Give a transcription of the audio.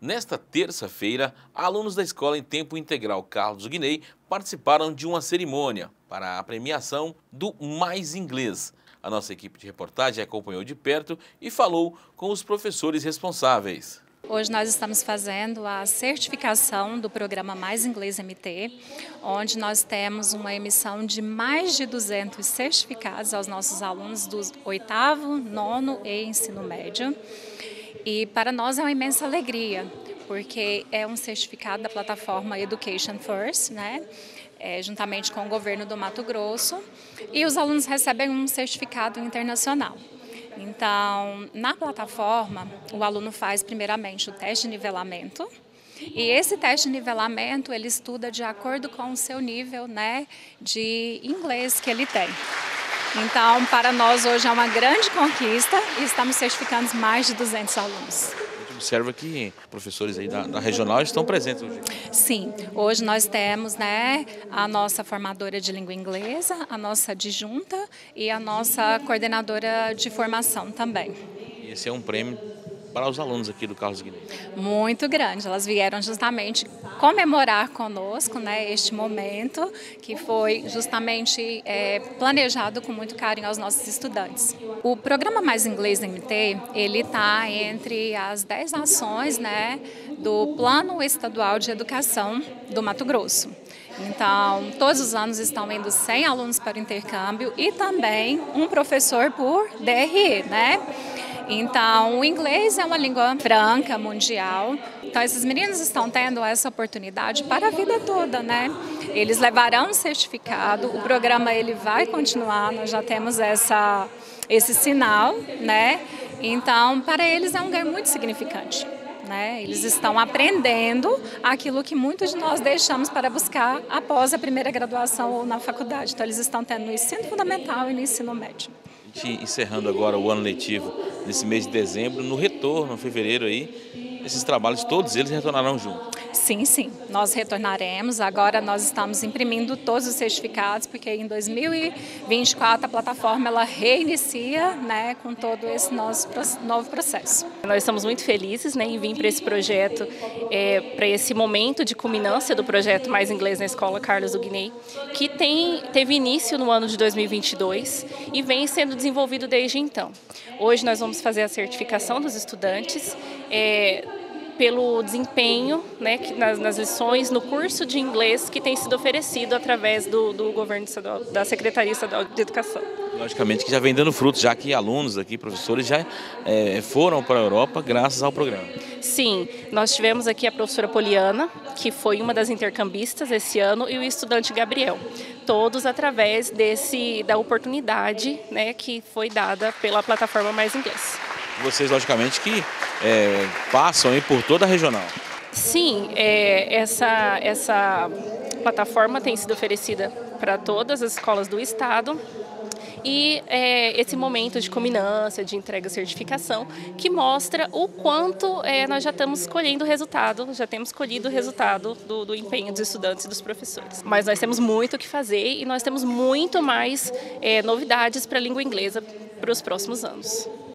Nesta terça-feira, alunos da Escola em Tempo Integral Carlos Guinei participaram de uma cerimônia para a premiação do Mais Inglês. A nossa equipe de reportagem acompanhou de perto e falou com os professores responsáveis. Hoje nós estamos fazendo a certificação do programa Mais Inglês MT, onde nós temos uma emissão de mais de 200 certificados aos nossos alunos do oitavo, nono e ensino médio. E para nós é uma imensa alegria, porque é um certificado da plataforma Education First, né? É, juntamente com o governo do Mato Grosso, e os alunos recebem um certificado internacional. Então, na plataforma, o aluno faz primeiramente o teste de nivelamento, e esse teste de nivelamento ele estuda de acordo com o seu nível né, de inglês que ele tem. Então, para nós hoje é uma grande conquista e estamos certificando mais de 200 alunos. A gente observa que professores aí da, da, regional estão presentes hoje. Sim, hoje nós temos né, a nossa formadora de língua inglesa, a nossa adjunta e a nossa coordenadora de formação também. Esse é um prêmio para os alunos aqui do Carlos Guiné? Muito grande. Elas vieram justamente comemorar conosco né, este momento que foi justamente é, planejado com muito carinho aos nossos estudantes. O programa Mais Inglês MT, ele está entre as 10 ações né, do Plano Estadual de Educação do Mato Grosso. Então, todos os anos estão indo 100 alunos para o intercâmbio e também um professor por DRE, né? Então, o inglês é uma língua franca, mundial. Então, esses meninos estão tendo essa oportunidade para a vida toda, né? Eles levarão um certificado, o programa ele vai continuar, nós já temos essa, esse sinal, né? Então, para eles é um ganho muito significante. Né? Eles estão aprendendo aquilo que muitos de nós deixamos para buscar após a primeira graduação ou na faculdade. Então, eles estão tendo no ensino fundamental e no ensino médio. Encerrando agora o ano letivo nesse mês de dezembro, no retorno, em fevereiro aí, esses trabalhos, todos eles retornarão juntos. Sim, sim, nós retornaremos. Agora nós estamos imprimindo todos os certificados, porque em 2024 a plataforma ela reinicia né, com todo esse nosso novo processo. Nós estamos muito felizes né, em vir para esse projeto, é, para esse momento de culminância do projeto Mais Inglês na Escola Carlos do que tem, teve início no ano de 2022 e vem sendo desenvolvido desde então. Hoje nós vamos fazer a certificação dos estudantes. É, pelo desempenho né, nas, nas, lições, no curso de inglês que tem sido oferecido através do, do governo estadual, da Secretaria Estadual de Educação. Logicamente que já vem dando frutos, já que alunos aqui, professores, já é, foram para a Europa graças ao programa. Sim, nós tivemos aqui a professora Poliana, que foi uma das intercambistas esse ano, e o estudante Gabriel. Todos através desse, da oportunidade né, que foi dada pela plataforma Mais Inglês. Vocês, logicamente, que é, passam aí por toda a regional. Sim, é, essa, essa plataforma tem sido oferecida para todas as escolas do estado e é, esse momento de culminância, de entrega e certificação, que mostra o quanto é, nós já estamos colhendo o resultado, já temos colhido o resultado do, do, empenho dos estudantes e dos professores. Mas nós temos muito o que fazer e nós temos muito mais é, novidades para a língua inglesa para os próximos anos.